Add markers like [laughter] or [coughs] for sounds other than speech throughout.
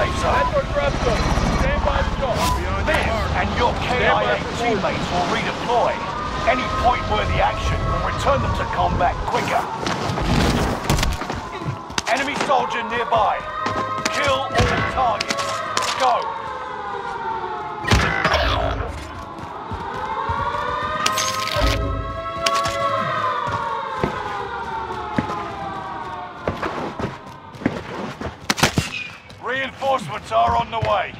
safe zone. Stand by the door. Liv and your KIA teammates will redeploy. Any point-worthy action will return them to combat quicker. Enemy soldier nearby. Kill all targets. Go. On the way.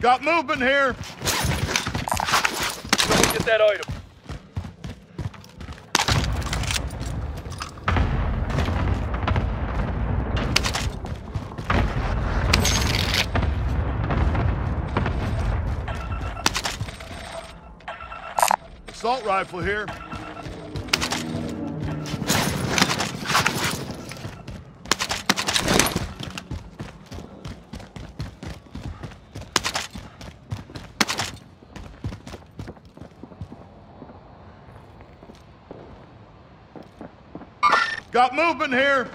Got movement here. Someone get that item. Assault rifle here. Got movement here.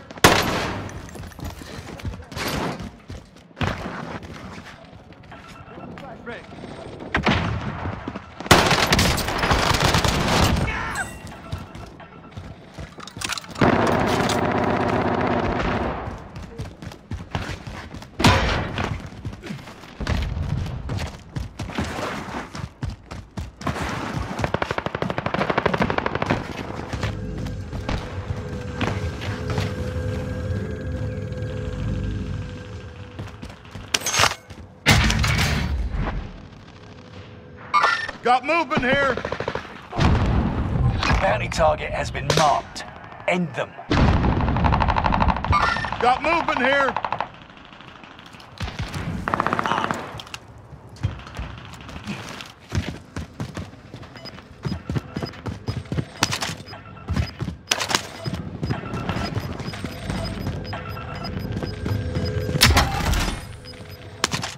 Got movement here. Bounty target has been marked. End them. Got movement here.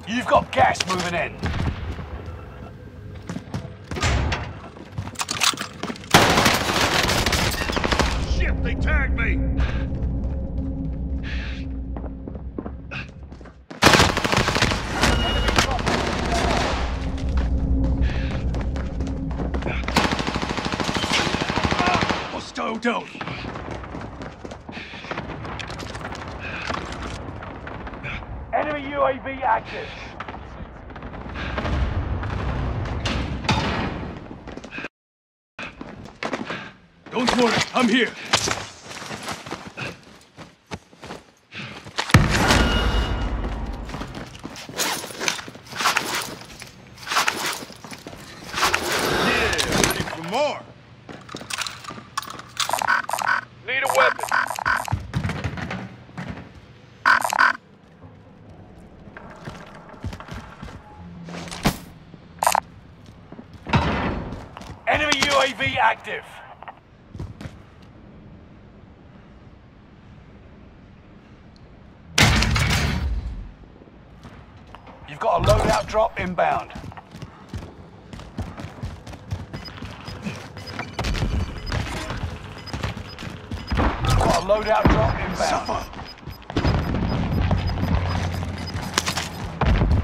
You've got gas moving in. Down. Enemy UAV active. Don't worry, I'm here. Enemy UAV active. You've got a loadout drop inbound. You've got a loadout drop inbound.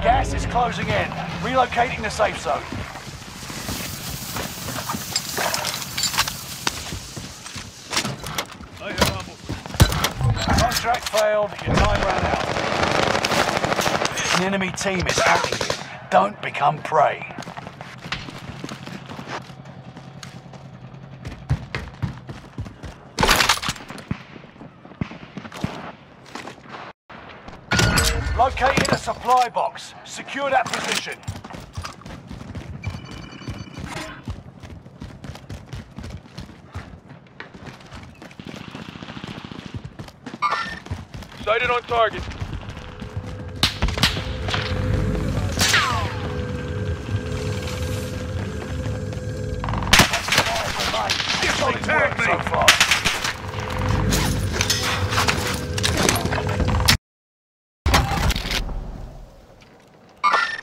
Gas is closing in. Relocating the safe zone. I have Contract failed, your time ran out. An enemy team is hunting you. Don't become prey. Located a supply box. Secure that position. Sighted on target.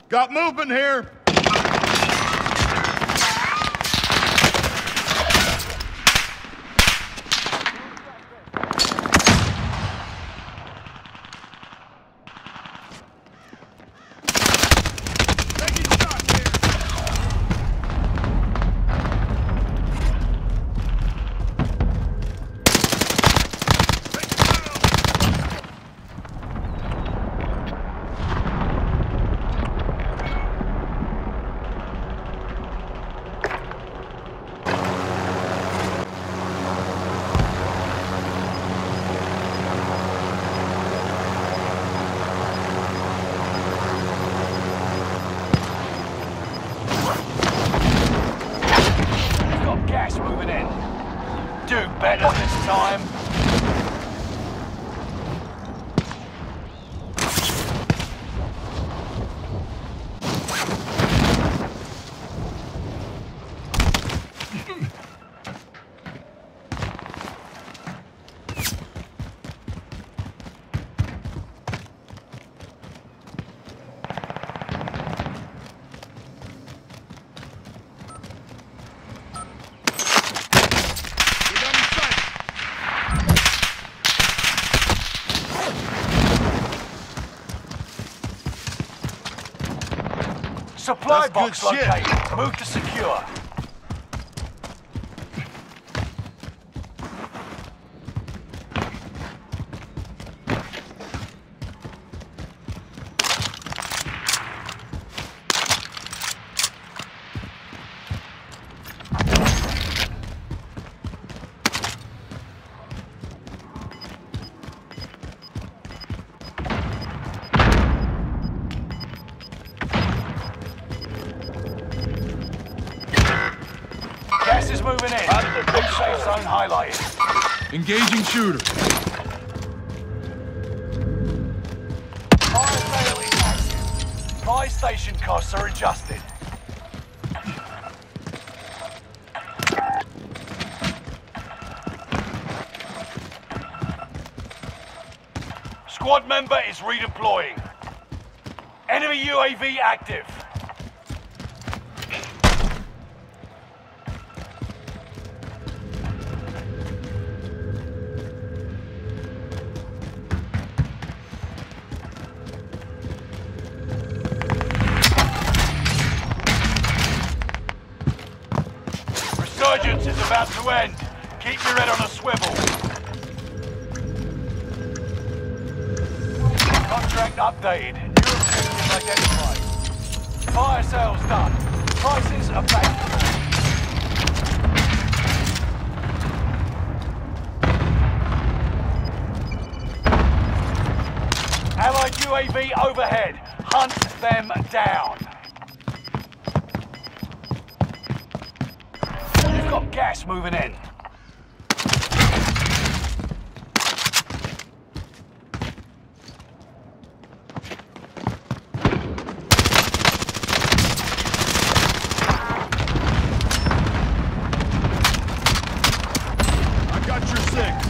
Got movement here. Better this time. Supply That's box good shit. located. Move to secure. Moving in. Safe zone highlighted. Engaging shooter. Fire sale is. Buy station costs are adjusted. Squad member is redeploying. Enemy UAV active. Resurgence is about to end. Keep your head on a swivel. Contract updated. New objective identified. Fire sales done. Prices are back. Allied UAV overhead. Hunt them down. Got gas moving in. I got your six.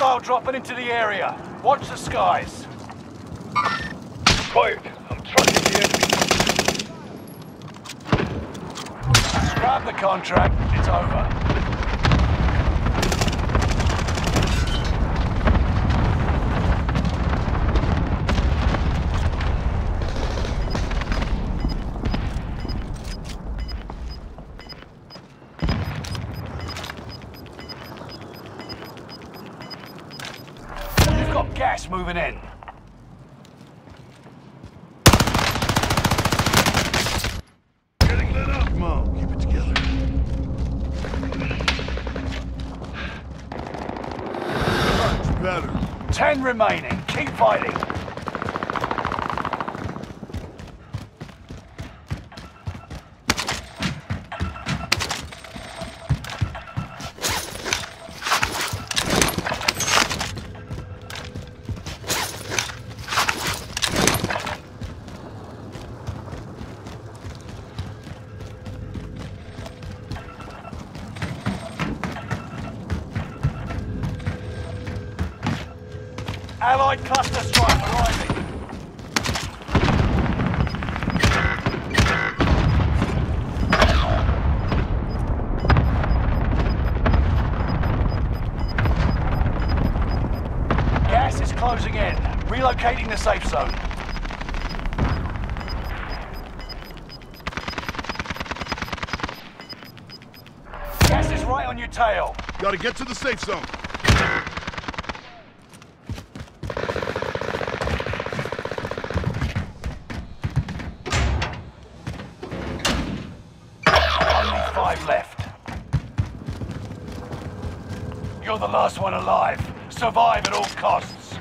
Hostile dropping into the area. Watch the skies. Quiet. I'm tracking the enemy. Scrap the contract. It's over. Moving in. Getting lit up. Keep it together. Much better. Ten remaining. Keep fighting. Allied cluster strike arriving. Gas is closing in. Relocating the safe zone. Gas is right on your tail. Gotta get to the safe zone. Five left. You're the last one alive. Survive at all costs.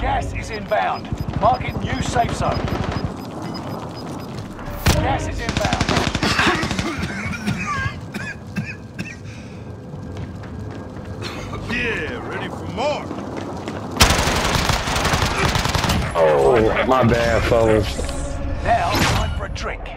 Gas is inbound. Marking new safe zone. Gas is inbound. [coughs] Yeah, ready for more. Oh, my bad, fellas. Now, time for a drink.